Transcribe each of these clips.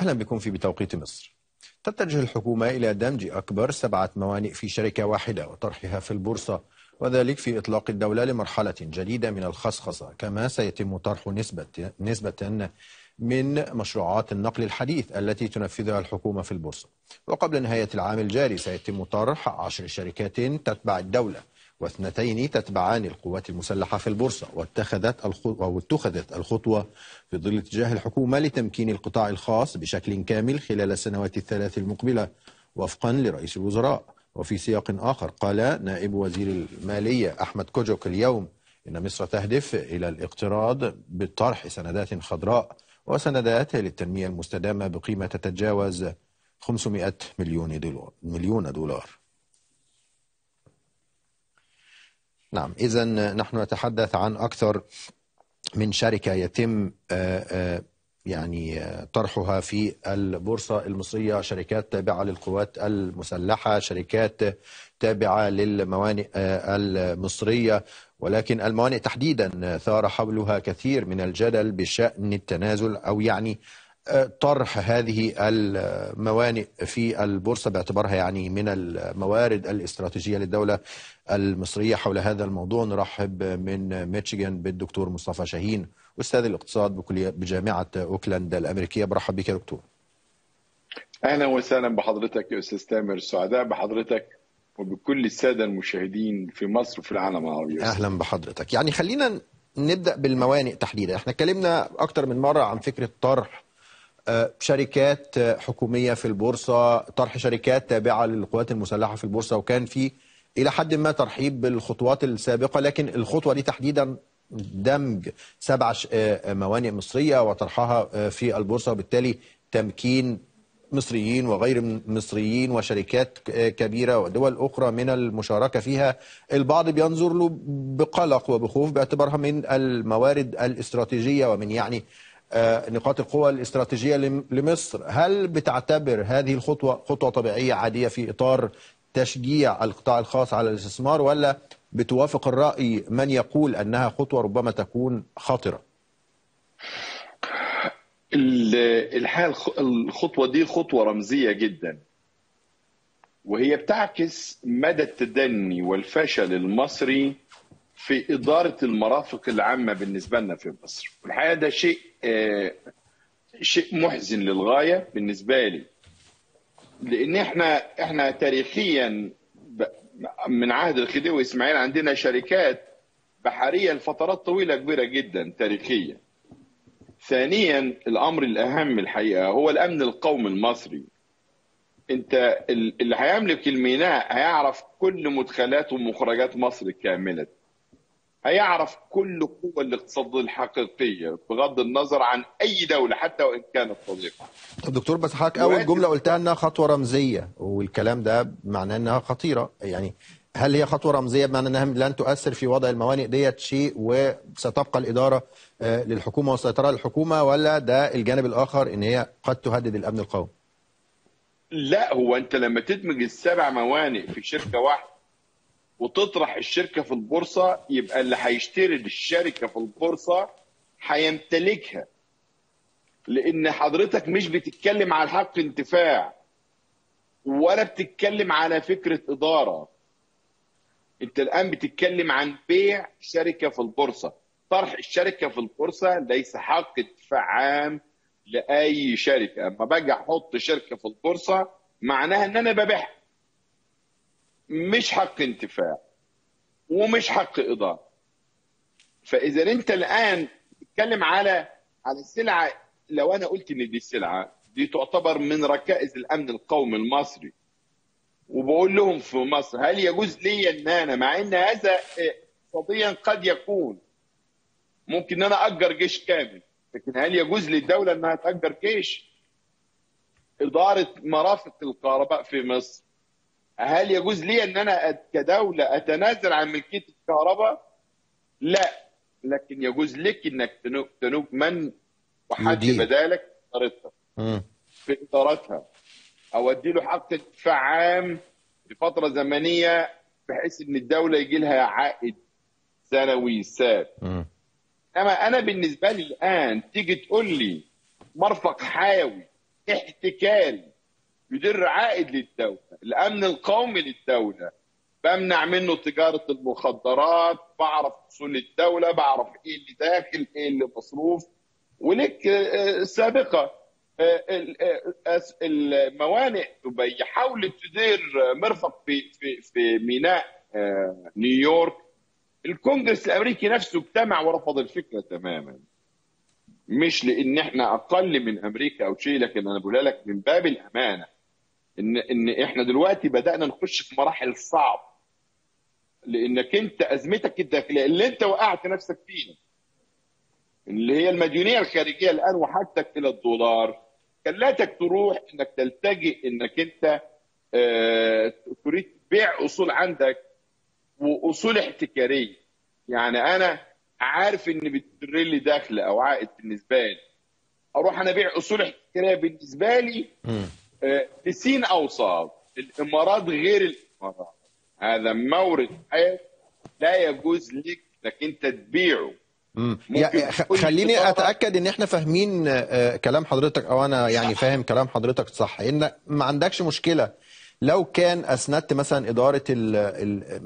أهلا بكم في بتوقيت مصر. تتجه الحكومة إلى دمج أكبر سبعة موانئ في شركة واحدة وطرحها في البورصة وذلك في إطلاق الدولة لمرحلة جديدة من الخصخصة كما سيتم طرح نسبة, نسبة من مشروعات النقل الحديث التي تنفذها الحكومة في البورصة. وقبل نهاية العام الجاري سيتم طرح عشر شركات تتبع الدولة واثنتين تتبعان القوات المسلحة في البورصة واتخذت أو اتخذت الخطوة في ظل اتجاه الحكومة لتمكين القطاع الخاص بشكل كامل خلال السنوات الثلاث المقبلة. وفقا لرئيس الوزراء. وفي سياق آخر قال نائب وزير المالية أحمد كوجوك اليوم إن مصر تهدف إلى الاقتراض بطرح سندات خضراء وسندات للتنمية المستدامة بقيمة تتجاوز 500 مليون دولار مليون دولار. نعم. إذا نحن نتحدث عن أكثر من شركة يتم يعني طرحها في البورصة المصرية شركات تابعة للقوات المسلحة شركات تابعة للموانئ المصرية. ولكن الموانئ تحديدا ثار حولها كثير من الجدل بشأن التنازل أو يعني طرح هذه الموانئ في البورصة باعتبارها يعني من الموارد الاستراتيجية للدولة. المصرية حول هذا الموضوع. نرحب من ميتشيغان بالدكتور مصطفى شاهين أستاذ الاقتصاد بكلية بجامعة أوكلاند الأمريكية. برحب بك يا دكتور. أهلا وسهلا بحضرتك يا أستاذ تامر. سعداء بحضرتك وبكل السادة المشاهدين في مصر وفي العالم العربي أهلا بحضرتك. يعني خلينا نبدأ بالموانئ تحديدا. إحنا اتكلمنا أكتر من مرة عن فكرة طرح شركات حكومية في البورصة طرح شركات تابعة للقوات المسلحة في البورصة وكان في إلى حد ما ترحيب بالخطوات السابقة لكن الخطوة دي تحديدا دمج سبع موانئ مصرية وطرحها في البورصة وبالتالي تمكين مصريين وغير مصريين وشركات كبيرة ودول أخرى من المشاركة فيها. البعض بينظر له بقلق وبخوف باعتبارها من الموارد الاستراتيجية ومن يعني نقاط القوة الاستراتيجية لمصر. هل بتعتبر هذه الخطوة خطوة طبيعية عادية في إطار تشجيع القطاع الخاص على الاستثمار ولا بتوافق الرأي من يقول أنها خطوة ربما تكون خطرة؟ الحقيقة الخطوة دي خطوة رمزية جدا. وهي بتعكس مدى التدني والفشل المصري في إدارة المرافق العامة بالنسبة لنا في مصر. والحقيقة ده شيء آه شيء محزن للغاية بالنسبة لي. لأن إحنا إحنا تاريخيا من عهد الخديوي إسماعيل عندنا شركات بحرية لفترات طويلة كبيرة جدا تاريخيا. ثانيا الأمر الأهم الحقيقة هو الأمن القومي المصري. أنت اللي هيملك الميناء هيعرف كل مدخلات ومخرجات مصر كاملة. هيعرف كل قوة الاقتصاد الحقيقية بغض النظر عن أي دولة حتى وإن كانت صديقة. طب دكتور بس حضرتك أول جملة قلتها أنها خطوة رمزية والكلام ده معناه أنها خطيرة. يعني هل هي خطوة رمزية بمعنى أنها لن تؤثر في وضع الموانئ ديت شيء وستبقى الإدارة للحكومة والسيطرة للحكومة ولا ده الجانب الآخر أن هي قد تهدد الأمن القومي؟ لا هو أنت لما تدمج السبع موانئ في شركة واحدة وتطرح الشركة في البورصة يبقى اللي هيشتري الشركة في البورصة هيمتلكها. لأن حضرتك مش بتتكلم على حق انتفاع ولا بتتكلم على فكرة إدارة. أنت الآن بتتكلم عن بيع شركة في البورصة. طرح الشركة في البورصة ليس حق انتفاع عام لأي شركة. أما باجي أحط شركة في البورصة معناها إن أنا ببيعها. مش حق انتفاع ومش حق إدارة فإذا أنت الآن تتكلم على على السلعة لو أنا قلت إن دي سلعة دي تعتبر من ركائز الأمن القومي المصري. وبقول لهم في مصر هل يجوز لي أن أنا مع إن هذا اقتصاديا قد يكون ممكن إن أنا اجر جيش كامل لكن هل يجوز للدولة إنها تأجر جيش؟ إدارة مرافق الكهرباء في مصر هل يجوز لي ان أنا كدولة أتنازل عن ملكية الكهرباء؟ لا لكن يجوز لك إنك تنوب من وحد بدالك ادارتها في ادارتها أو ادي له حق ادفاع عام لفتره زمنية بحيث إن الدولة يجي لها عائد سنوي ثابت أما أنا بالنسبة لي الآن تيجي تقول لي مرفق حيوي احتكاري يدر عائد للدولة الأمن القومي للدولة. بمنع منه تجارة المخدرات بعرف أصول الدولة بعرف إيه اللي داخل إيه اللي مصروف. ولك آه، سابقة آه، ال- آه، الموانئ دبي حاولت تدير مرفق في في في ميناء نيويورك. الكونجرس الأمريكي نفسه اجتمع ورفض الفكرة تماما. مش لأن إحنا أقل من أمريكا أو شيء لكن أنا بقول لك من باب الأمانة. إن إن إحنا دلوقتي بدأنا نخش في مراحل صعب. لأنك أنت أزمتك الداخلية اللي أنت وقعت نفسك فيها اللي هي المديونية الخارجية الآن وحاجتك إلى الدولار خلتك تروح إنك تلتجئ إنك أنت آه، تريد بيع أصول عندك وأصول احتكارية. يعني أنا عارف إن بتدر لي دخل أو عائد بالنسبة لي. أروح أنا أبيع أصول احتكارية بالنسبة لي؟ مم. آه، في سين اوسط الإمارات غير الإمارات. هذا مورد حياة لا يجوز لك انك انت تبيعه خليني أتأكد إن إحنا فاهمين آه، كلام حضرتك. أو أنا يعني فاهم كلام حضرتك صح. إن ما عندكش مشكلة. لو كان أسندت مثلا إدارة ال ال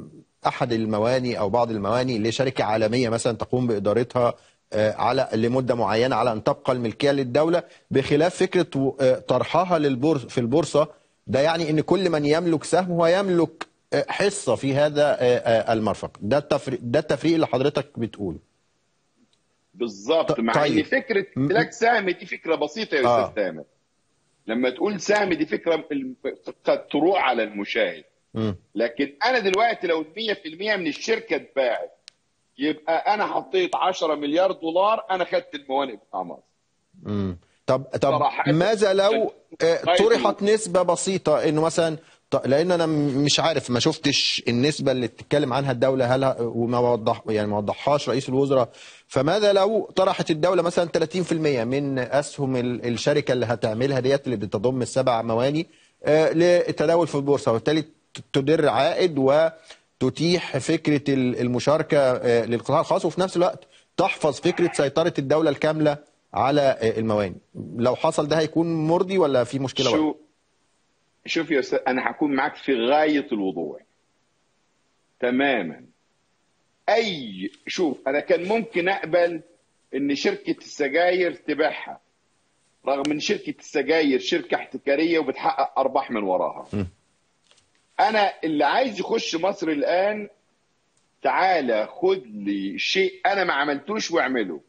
أحد المواني أو بعض المواني لشركة عالمية مثلا تقوم بإدارتها على لمدة معينة على أن تبقى الملكية للدولة بخلاف فكرة آه، طرحها للبورصه في البورصة ده يعني إن كل من يملك سهم هو يملك آه، حصة في هذا آه، آه، المرفق ده التفريق ده التفريق اللي حضرتك بتقوله بالظبط ط- مع طيب. إن فكرة م- امتلاك سهم دي فكرة بسيطة يا آه. أستاذ تامر لما تقول سهم دي فكرة قد تروع على المشاهد مم. لكن أنا دلوقتي لو 100% من الشركة اتباعت يبقى أنا حطيت 10 مليار دولار أنا خدت الموانئ بتاع مصر مم. طب طب. ماذا لو آه، غاية طرحت نسبة بسيطة إنه مثلا لأن أنا مش عارف ما شفتش النسبة اللي بتتكلم عنها الدولة هل وما وضح يعني ما وضحهاش رئيس الوزراء فماذا لو طرحت الدولة مثلا 30% من أسهم ال- الشركة اللي هتعملها ديت اللي بتضم السبع مواني آه، للتداول في البورصة وبالتالي تدر عائد وتتيح فكرة ال- المشاركة آه، للقطاع الخاص وفي نفس الوقت تحفظ فكرة سيطرة الدولة الكاملة على آه، المواني لو حصل ده هيكون مرضي ولا في مشكلة ولا؟ شو شوف يا أستاذ أنا هكون معاك في غاية الوضوح تماما أي شوف أنا كان ممكن أقبل إن شركة السجاير تبيعها رغم إن شركة السجاير شركة احتكارية وبتحقق أرباح من وراها م. أنا اللي عايز يخش مصر الآن تعالى خد لي شيء أنا ما عملتوش واعمله.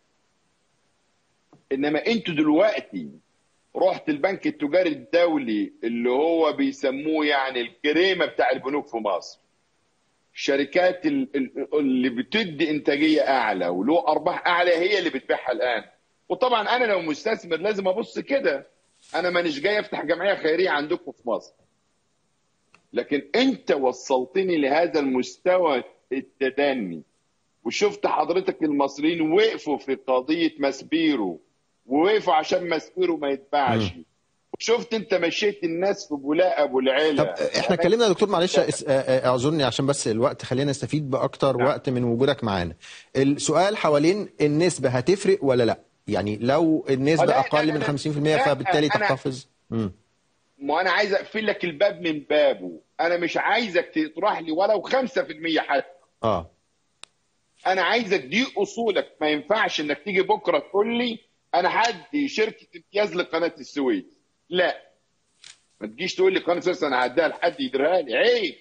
إنما أنتوا دلوقتي رحت البنك التجاري الدولي اللي هو بيسموه يعني الكريمه بتاع البنوك في مصر. الشركات ال- ال- اللي بتدي إنتاجية أعلى وله أرباح أعلى هي اللي بتبيعها الآن. وطبعا أنا لو مستثمر لازم أبص كده. أنا مانيش جاي أفتح جمعية خيرية عندكم في مصر. لكن انت وصلتني لهذا المستوى التدني. وشفت حضرتك المصريين وقفوا في قضية ماسبيرو ووقفوا عشان ماسبيرو ما يتباعش. وشفت انت مشيت الناس في بولاق أبو العلا طب إحنا اتكلمنا يا دكتور معلش آه، آه، أعذرني عشان بس الوقت خلينا نستفيد بأكتر نعم. وقت من وجودك معانا. السؤال حوالين النسبة هتفرق ولا لأ؟ يعني لو النسبة لا، أقل من لا. 50% لا، فبالتالي تحتفظ. ما أنا عايز أقفل لك الباب من بابه. أنا مش عايزك تطرح لي ولو 5% حتى آه. أنا عايزك دي أصولك. ما ينفعش إنك تيجي بكرة تقول لي أنا هدي شركة امتياز لقناة السويس لا. ما تجيش تقول لي قناة السويس أنا هديها لحد يديرها لي. عيب.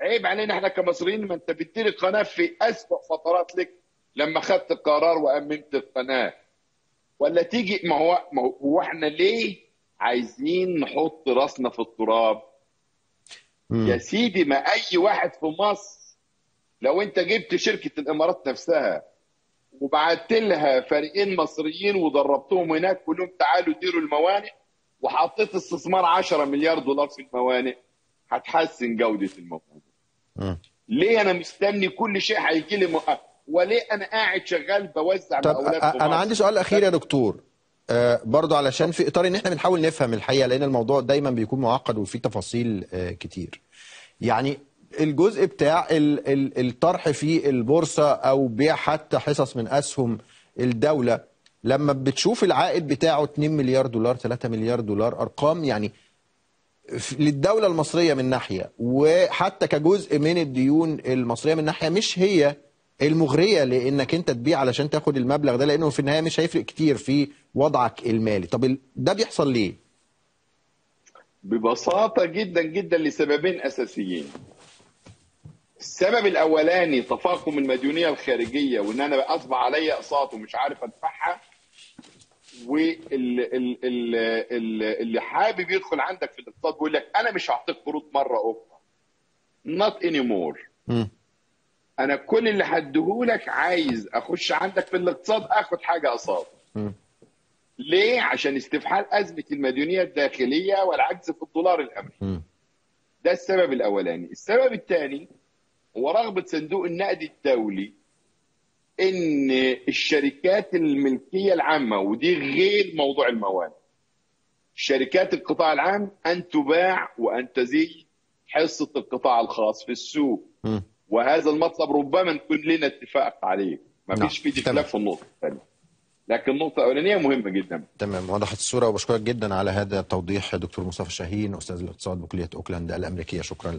عيب علينا إحنا كمصريين ما أنت بتدير القناه في أسوأ فترات لك لما خدت القرار وأمنت القناة. ولا تيجي ما هو ما هو إحنا ليه عايزين نحط راسنا في التراب مم. يا سيدي ما أي واحد في مصر لو أنت جبت شركة الإمارات نفسها وبعت لها فريقين مصريين ودربتهم هناك كلهم تعالوا ديروا الموانئ وحطيت استثمار 10 مليار دولار في الموانئ هتحسن جودة الموانئ. ليه أنا مستني كل شيء هيجي لي. وليه أنا قاعد شغال بوزع طب أنا؟ عندي سؤال أخير يا دكتور برضو علشان في إطار إن إحنا بنحاول نفهم الحقيقة لأن الموضوع دايما بيكون معقد وفيه تفاصيل آه، كتير. يعني الجزء بتاع ال- ال- الطرح في البورصة أو بيع حتى حصص من أسهم الدولة لما بتشوف العائد بتاعه 2 مليار دولار 3 مليار دولار أرقام يعني للدولة المصرية من ناحية وحتى كجزء من الديون المصرية من ناحية مش هي المغرية لإنك أنت تبيع علشان تاخد المبلغ ده لأنه في النهاية مش هيفرق كتير في وضعك المالي. طب ده بيحصل ليه؟ ببساطة جدا جدا لسببين أساسيين. السبب الأولاني تفاقم المديونية الخارجية وإن أنا أصبح علي أقساط ومش عارف أدفعها واللي حابب يدخل عندك في الاقتصاد بيقول لك أنا مش هعطيك قروض مرة أخرى. Not anymore. مم. أنا كل اللي هديهولك عايز أخش عندك في الاقتصاد حاجة قساط مم. ليه؟ عشان استفحال أزمة المديونية الداخلية والعجز في الدولار الأمريكي مم. ده السبب الأولاني السبب الثاني هو رغبه صندوق النقد الدولي إن الشركات الملكية العامة ودي غير موضوع المواد شركات القطاع العام أن تباع وأن تزيد حصة القطاع الخاص في السوق مم. وهذا المطلب ربما نكون لنا اتفاق عليه. ما نعم. فيش فيه تمام. خلاف في النقطة الثانية. لكن النقطة الأولانية مهمة جدا. تمام. وضحت الصورة وبشكرك جدا على هذا التوضيح دكتور مصطفى شاهين أستاذ الاقتصاد بكلية أوكلاند الأمريكية. شكرا لك.